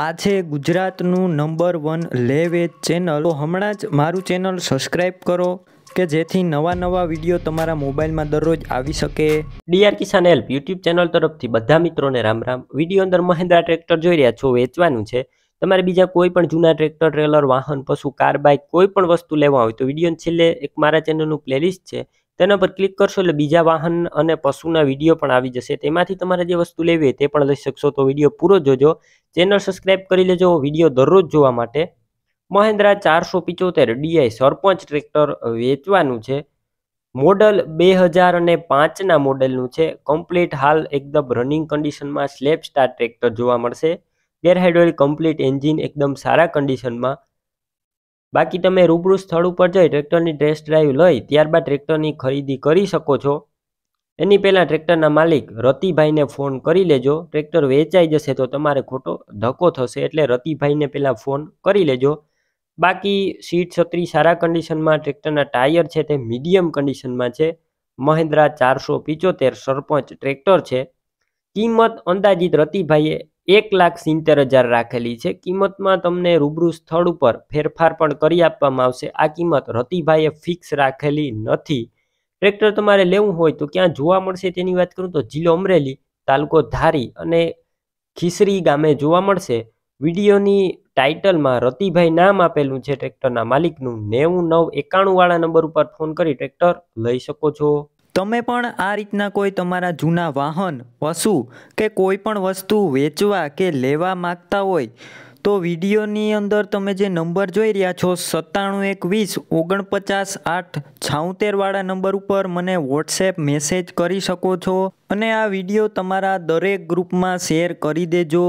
આ છે ગુજરાતનું નંબર વન લે વેજ ચેનલ. તો હમણાં જ મારું ચેનલ સબસ્ક્રાઈબ કરો કે જેથી નવા નવા વીડિયો તમારા મોબાઈલમાં દરરોજ આવી શકે. DR Kisan help YouTube channel તરફથી બધા મિત્રોને રામ રામ. વીડિયો અંદર મહિન્દ્રા ટ્રેક્ટર જોઈ રહ્યા છો, વેચવાનું છે. તમારે બીજા કોઈ પણ જૂના ટ્રેક્ટર, ટ્રેલર, વાહન, પશુ, કાર, બાઇક કોઈ પણ વસ્તુ લેવા હોય તો વીડિયો છેલ્લે એક મારા ચેનલનું પ્લેલિસ્ટ છે. તેના પર ક્લિક કરશો એટલે બીજા વાહન અને પશુના વીડિયો પણ આવી જશે. તેમાંથી તમારે જે વસ્તુ લેવી હોય તે પણ લઈ શકશો. તો વીડિયો પૂરો જોજો. ચેનલ સબસ્ક્રાઇબ કરી લેજો. વીડિયો દરરોજ જોવા માટે મહેન્દ્રા ચારસો પિચોતેર ડીઆઈ સરપંચ ટ્રેક્ટર વેચવાનું છે. મોડલ બે હજાર અને પાંચના મોડલનું છે. કમ્પ્લીટ હાલ એકદમ રનિંગ કન્ડિશનમાં સ્લેપ સ્ટાર ટ્રેક્ટર જોવા મળશે. ગેરહાઇડ્રોલિક કમ્પ્લીટ એન્જિન એકદમ સારા કન્ડિશનમાં બાકી તમે રૂબરૂ સ્થળ ઉપર જઈ ટ્રેક્ટરની ટેસ્ટ ડ્રાઈવ લઈ, ત્યારબાદ ટ્રેક્ટરની ખરીદી કરી શકો છો. એની પહેલાં ટ્રેક્ટરના માલિક રતિભાઈને ફોન કરી લેજો. ટ્રેક્ટર વેચાઈ જશે તો તમારે ખોટો ધક્કો થશે એટલે રતિભાઈને પહેલાં ફોન કરી લેજો. બાકી સીટ છત્રી સારા કન્ડિશનમાં ટ્રેક્ટરના ટાયર છે તે મીડિયમ કન્ડિશનમાં છે. મહિન્દ્રા ચારસો પિચોતેર સરપંચ ટ્રેક્ટર છે. કિંમત અંદાજિત રતિભાઈએ એક લાખ સિત્તેર હજાર રાખેલી છે. કિંમતમાં તમને રૂબરૂ સ્થળ ઉપર ફેરફાર પણ કરી આપવામાં આવશે. આ કિંમત રતિભાઈએ ફિક્સ રાખેલી નથી. ટ્રેક્ટર તમારે લેવું હોય તો ક્યાં જોવા મળશે તેની વાત કરું તો જિલ્લો અમરેલી, તાલુકો ધારી અને ખીસરી ગામે જોવા મળશે. વિડીયોની ટાઇટલમાં રતિભાઈ નામ આપેલું છે ટ્રેક્ટરના માલિકનું. નેવું નવ એકાણું વાળા નંબર ઉપર ફોન કરી ટ્રેક્ટર લઈ શકો છો. તમે પણ આ રીતના કોઈ તમારા જૂના વાહન, પશુ કે કોઈ પણ વસ્તુ વેચવા કે લેવા માગતા હોય, તો વિડીયોની અંદર તમે જે નંબર જોઈ રહ્યા છો સત્તાણું એક વીસ ઓગણપચાસ આઠ છાઉતેરવાળા નંબર ઉપર મને વોટ્સએપ મેસેજ કરી શકો છો અને આ વીડિયો તમારા દરેક ગ્રુપમાં શેર કરી દેજો.